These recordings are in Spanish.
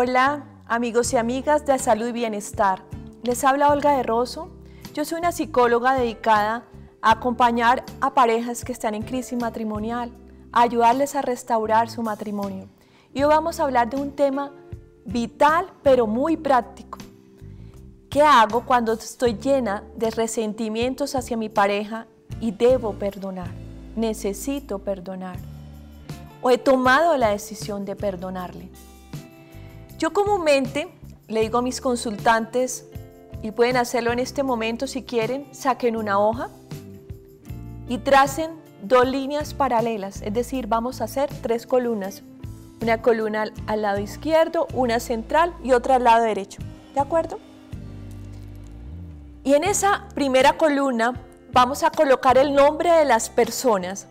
Hola, amigos y amigas de Salud y Bienestar. Les habla Olga de Rosso. Yo soy una psicóloga dedicada a acompañar a parejas que están en crisis matrimonial, a ayudarles a restaurar su matrimonio. Y hoy vamos a hablar de un tema vital pero muy práctico. ¿Qué hago cuando estoy llena de resentimientos hacia mi pareja y debo perdonar? Necesito perdonar. O he tomado la decisión de perdonarle. Yo comúnmente le digo a mis consultantes, y pueden hacerlo en este momento si quieren, saquen una hoja y tracen dos líneas paralelas, es decir, vamos a hacer tres columnas. Una columna al, lado izquierdo, una central y otra al lado derecho. ¿De acuerdo? Y en esa primera columna vamos a colocar el nombre de las personas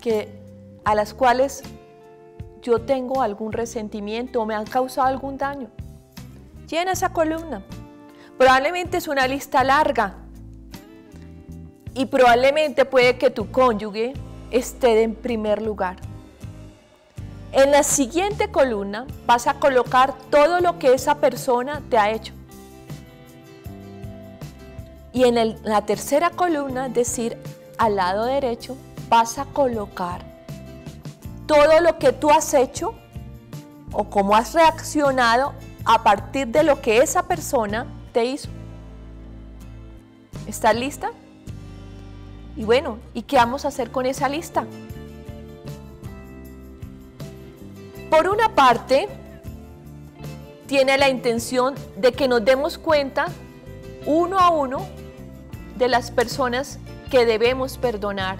que, a las cuales yo tengo algún resentimiento o me han causado algún daño. Llena esa columna. Probablemente es una lista larga y probablemente puede que tu cónyuge esté en primer lugar. En la siguiente columna vas a colocar todo lo que esa persona te ha hecho. Y en la tercera columna, es decir, al lado derecho, vas a colocar todo lo que tú has hecho o cómo has reaccionado a partir de lo que esa persona te hizo. ¿Estás lista? Y bueno, ¿y qué vamos a hacer con esa lista? Por una parte, tiene la intención de que nos demos cuenta uno a uno de las personas que debemos perdonar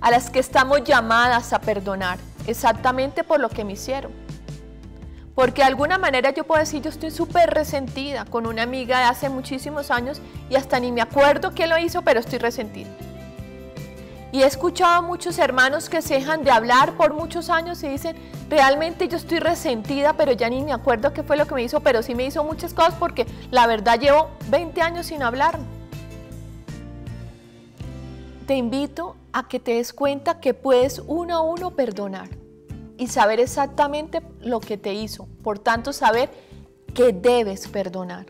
a las que estamos llamadas a perdonar, exactamente por lo que me hicieron. Porque de alguna manera yo puedo decir, yo estoy súper resentida con una amiga de hace muchísimos años y hasta ni me acuerdo quién lo hizo, pero estoy resentida. Y he escuchado a muchos hermanos que se dejan de hablar por muchos años y dicen, realmente yo estoy resentida, pero ya ni me acuerdo qué fue lo que me hizo, pero sí me hizo muchas cosas porque la verdad llevo 20 años sin hablar te invito a que te des cuenta que puedes uno a uno perdonar y saber exactamente lo que te hizo. Por tanto, saber que debes perdonar.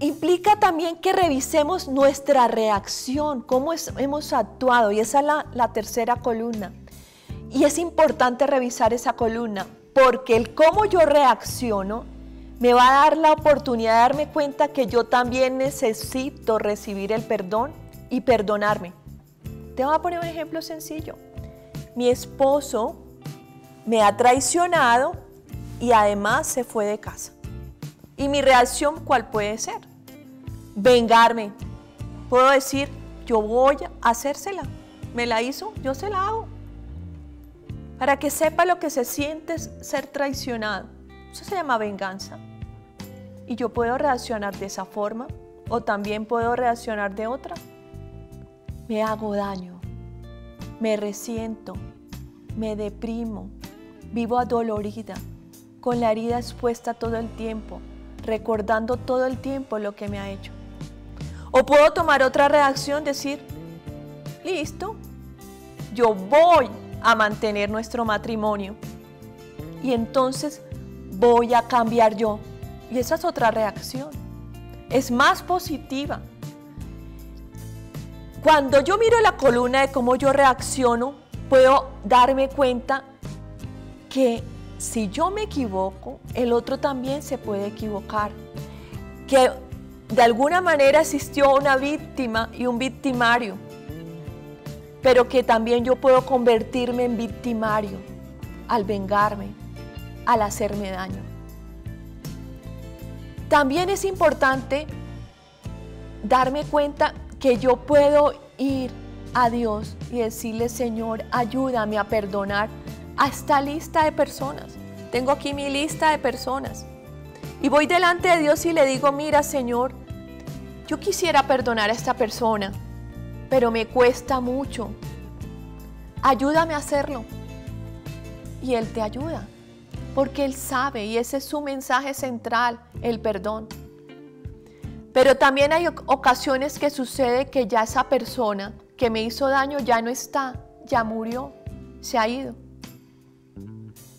Implica también que revisemos nuestra reacción, cómo hemos actuado, y esa es la, la tercera columna. Y es importante revisar esa columna, porque el cómo yo reacciono me va a dar la oportunidad de darme cuenta que yo también necesito recibir el perdón y perdonarme. Te voy a poner un ejemplo sencillo. Mi esposo me ha traicionado y además se fue de casa. ¿Y mi reacción cuál puede ser? Vengarme. Puedo decir, yo voy a hacérsela. Me la hizo, yo se la hago. Para que sepa lo que se siente ser traicionado. Eso se llama venganza. Y yo puedo reaccionar de esa forma o también puedo reaccionar de otra. Me hago daño, me resiento, me deprimo, vivo adolorida, con la herida expuesta todo el tiempo, recordando todo el tiempo lo que me ha hecho. O puedo tomar otra reacción, decir, listo, yo voy a mantener nuestro matrimonio. Y entonces voy a cambiar yo. Y esa es otra reacción. Es más positiva. Cuando yo miro la columna de cómo yo reacciono, puedo darme cuenta que si yo me equivoco, el otro también se puede equivocar. Que de alguna manera existió una víctima y un victimario, pero que también yo puedo convertirme en victimario al vengarme, al hacerme daño. También es importante darme cuenta que yo puedo ir a Dios y decirle, Señor, ayúdame a perdonar a esta lista de personas. Tengo aquí mi lista de personas. Y voy delante de Dios y le digo, mira, Señor, yo quisiera perdonar a esta persona, pero me cuesta mucho. Ayúdame a hacerlo. Y Él te ayuda porque Él sabe y ese es su mensaje central, el perdón. Pero también hay ocasiones que sucede que ya esa persona que me hizo daño ya no está, ya murió, se ha ido.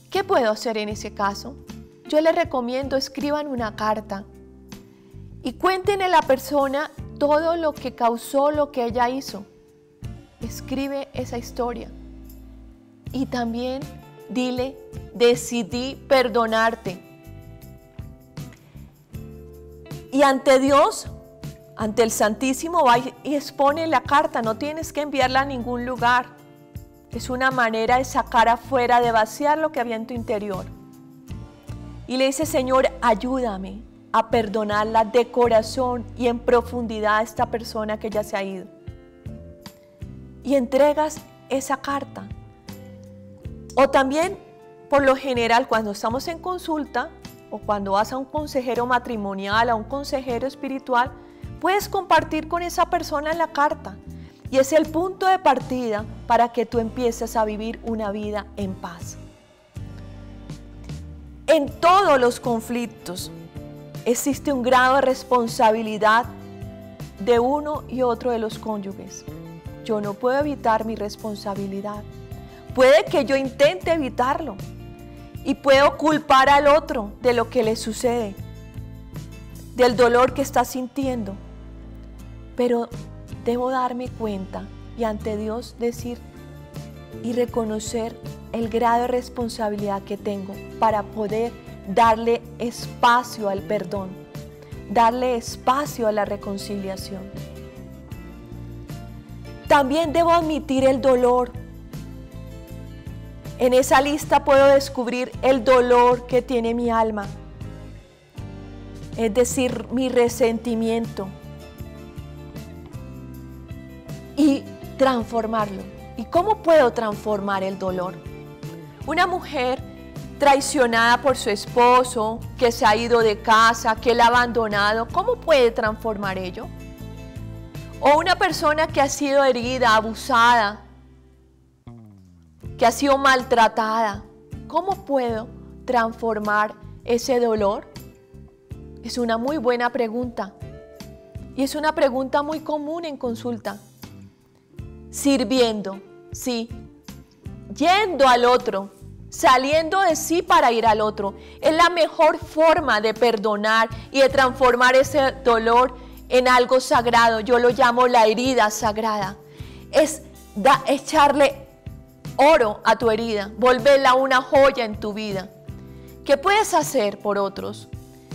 ¿Qué puedo hacer en ese caso? Yo les recomiendo escriban una carta y cuenten a la persona todo lo que causó lo que ella hizo. Escribe esa historia. Y también dile, decidí perdonarte. Y ante Dios, ante el Santísimo, va y expone la carta. No tienes que enviarla a ningún lugar. Es una manera de sacar afuera, de vaciar lo que había en tu interior. Y le dice, Señor, ayúdame a perdonarla de corazón y en profundidad a esta persona que ya se ha ido. Y entregas esa carta. O también, por lo general, cuando estamos en consulta o cuando vas a un consejero matrimonial, a un consejero espiritual, puedes compartir con esa persona la carta. Y es el punto de partida para que tú empieces a vivir una vida en paz. En todos los conflictos, existe un grado de responsabilidad de uno y otro de los cónyuges. Yo no puedo evitar mi responsabilidad. Puede que yo intente evitarlo y puedo culpar al otro de lo que le sucede, del dolor que está sintiendo. Pero debo darme cuenta y ante Dios decir y reconocer el grado de responsabilidad que tengo para poder darle espacio al perdón, darle espacio a la reconciliación. También debo admitir el dolor. En esa lista puedo descubrir el dolor que tiene mi alma, es decir, mi resentimiento, y transformarlo. ¿Y cómo puedo transformar el dolor? Una mujer traicionada por su esposo, que se ha ido de casa, que la ha abandonado, ¿cómo puede transformar ello? O una persona que ha sido herida, abusada, que ha sido maltratada, ¿cómo puedo transformar ese dolor? Es una muy buena pregunta y es una pregunta muy común en consulta. Sirviendo, sí, yendo al otro, saliendo de sí para ir al otro. Es la mejor forma de perdonar y de transformar ese dolor en algo sagrado. Yo lo llamo la herida sagrada. Es echarle oro a tu herida, volverla una joya en tu vida. ¿Qué puedes hacer por otros?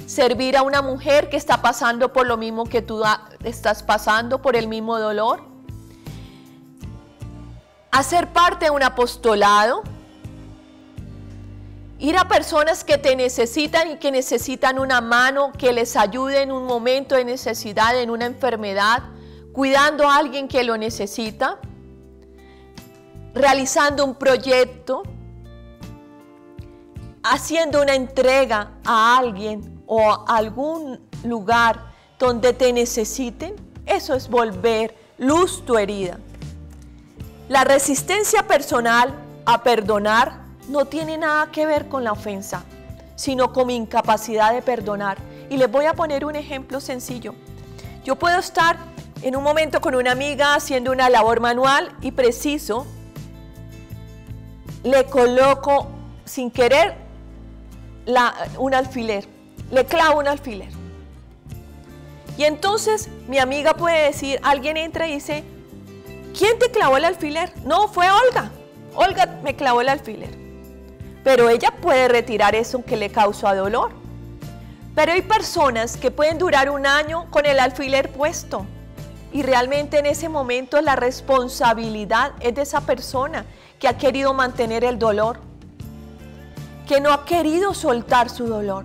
Servir a una mujer que está pasando por lo mismo que tú estás pasando, por el mismo dolor. Hacer parte de un apostolado Ir a personas que te necesitan y que necesitan una mano que les ayude en un momento de necesidad, en una enfermedad, cuidando a alguien que lo necesita, realizando un proyecto, haciendo una entrega a alguien o a algún lugar donde te necesiten. Eso es volver luz tu herida. La resistencia personal a perdonar no tiene nada que ver con la ofensa, sino con mi incapacidad de perdonar. Y les voy a poner un ejemplo sencillo. Yo puedo estar en un momento con una amiga haciendo una labor manual y preciso, le coloco sin querer un alfiler, le clavo un alfiler. Y entonces mi amiga puede decir, alguien entra y dice, ¿quién te clavó el alfiler? No, fue Olga. Olga me clavó el alfiler pero ella puede retirar eso que le causó dolor. Pero hay personas que pueden durar un año con el alfiler puesto y realmente en ese momento la responsabilidad es de esa persona que ha querido mantener el dolor, que no ha querido soltar su dolor.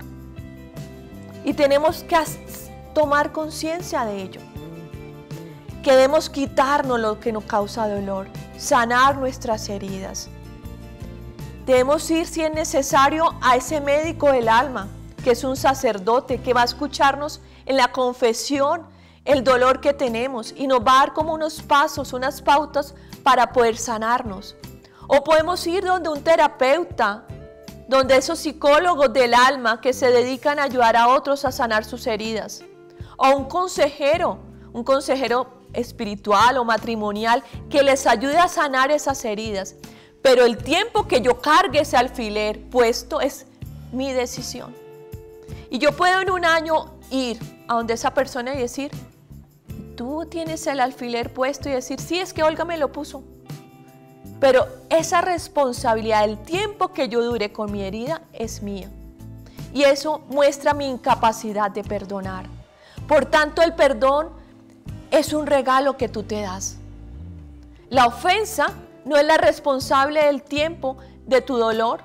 Y tenemos que tomar conciencia de ello. Queremos quitarnos lo que nos causa dolor, sanar nuestras heridas. Debemos ir, si es necesario, a ese médico del alma, que es un sacerdote que va a escucharnos en la confesión el dolor que tenemos y nos va a dar como unos pasos, unas pautas para poder sanarnos. O podemos ir donde un terapeuta, donde esos psicólogos del alma que se dedican a ayudar a otros a sanar sus heridas. O un consejero, un consejero espiritual o matrimonial que les ayude a sanar esas heridas. Pero el tiempo que yo cargue ese alfiler puesto es mi decisión. Y yo puedo en un año ir a donde esa persona y decir, tú tienes el alfiler puesto y decir, sí, es que Olga me lo puso. Pero esa responsabilidad, el tiempo que yo dure con mi herida es mía. Y eso muestra mi incapacidad de perdonar. Por tanto, el perdón es un regalo que tú te das. La ofensa no es la responsable del tiempo de tu dolor.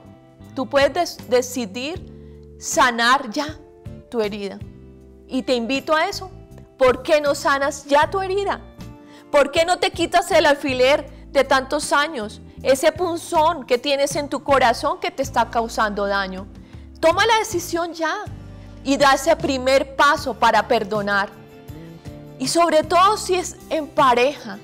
Tú puedes decidir sanar ya tu herida. Y te invito a eso. ¿Por qué no sanas ya tu herida? ¿Por qué no te quitas el alfiler de tantos años? Ese punzón que tienes en tu corazón que te está causando daño. Toma la decisión ya y da ese primer paso para perdonar. Y sobre todo si es en pareja,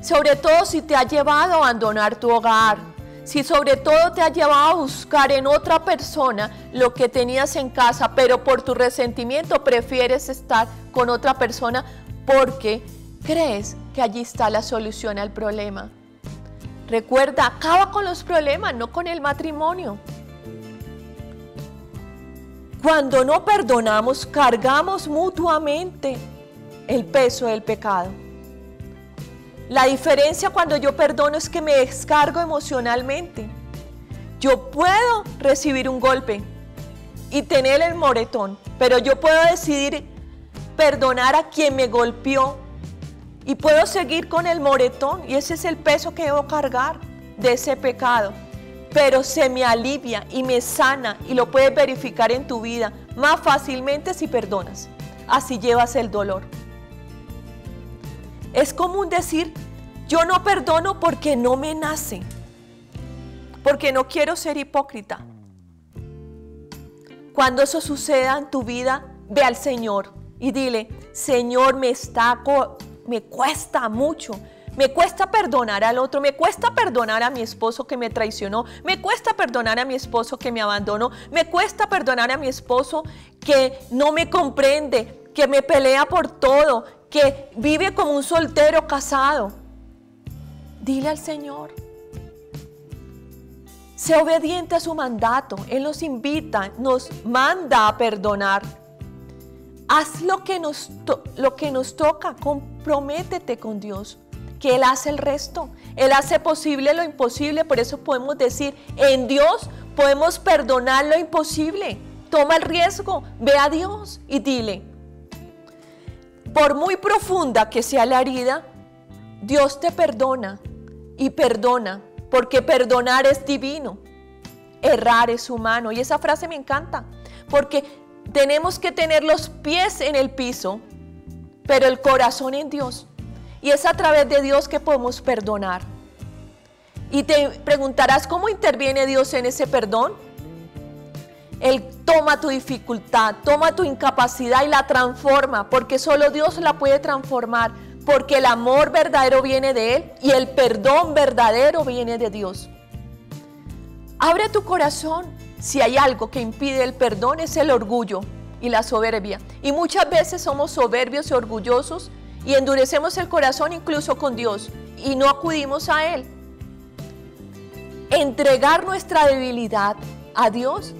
sobre todo si te ha llevado a abandonar tu hogar, si sobre todo te ha llevado a buscar en otra persona lo que tenías en casa, pero por tu resentimiento prefieres estar con otra persona porque crees que allí está la solución al problema. Recuerda, acaba con los problemas, no con el matrimonio. Cuando no perdonamos, cargamos mutuamente el peso del pecado. La diferencia cuando yo perdono es que me descargo emocionalmente. Yo puedo recibir un golpe y tener el moretón, pero yo puedo decidir perdonar a quien me golpeó y puedo seguir con el moretón y ese es el peso que debo cargar de ese pecado. Pero se me alivia y me sana y lo puedes verificar en tu vida más fácilmente si perdonas. Así llevas el dolor. Es común decir, yo no perdono porque no me nace, porque no quiero ser hipócrita. Cuando eso suceda en tu vida, ve al Señor y dile, Señor, me está me cuesta mucho. Me cuesta perdonar al otro, me cuesta perdonar a mi esposo que me traicionó, me cuesta perdonar a mi esposo que me abandonó, me cuesta perdonar a mi esposo que no me comprende, que me pelea por todo, que vive como un soltero casado. Dile al Señor. Sé obediente a su mandato. Él nos invita, nos manda a perdonar. Haz lo que nos, lo que nos toca. Comprométete con Dios. Que Él hace el resto. Él hace posible lo imposible. Por eso podemos decir, en Dios podemos perdonar lo imposible. Toma el riesgo. Ve a Dios y dile, por muy profunda que sea la herida, Dios te perdona y perdona, porque perdonar es divino, errar es humano. Y esa frase me encanta, porque tenemos que tener los pies en el piso, pero el corazón en Dios. Y es a través de Dios que podemos perdonar. Y te preguntarás, ¿cómo interviene Dios en ese perdón? Él toma tu dificultad, toma tu incapacidad y la transforma, porque solo Dios la puede transformar, porque el amor verdadero viene de Él y el perdón verdadero viene de Dios. Abre tu corazón. Si hay algo que impide el perdón es el orgullo y la soberbia. Y muchas veces somos soberbios y orgullosos y endurecemos el corazón incluso con Dios y no acudimos a Él. Entregar nuestra debilidad a Dios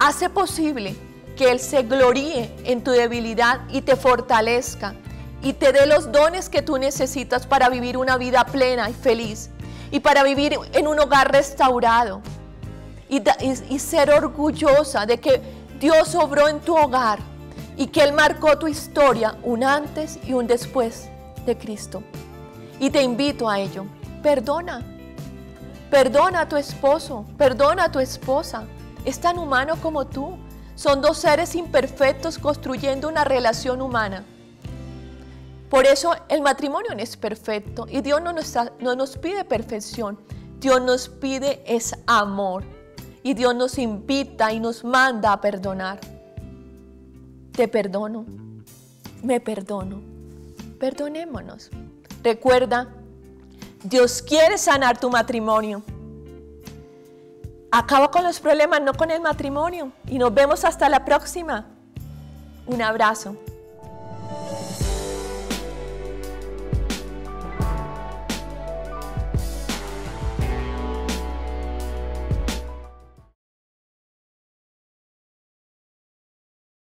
Hace posible que Él se gloríe en tu debilidad y te fortalezca y te dé los dones que tú necesitas para vivir una vida plena y feliz y para vivir en un hogar restaurado y, ser orgullosa de que Dios obró en tu hogar y que Él marcó tu historia un antes y un después de Cristo. Y te invito a ello. Perdona. Perdona a tu esposo, perdona a tu esposa, es tan humano como tú. Son dos seres imperfectos construyendo una relación humana. Por eso el matrimonio no es perfecto y Dios no nos, no nos pide perfección. Dios nos pide es amor y Dios nos invita y nos manda a perdonar. Te perdono, me perdono, perdonémonos. Recuerda, Dios quiere sanar tu matrimonio. Acaba con los problemas, no con el matrimonio. Y nos vemos hasta la próxima. Un abrazo.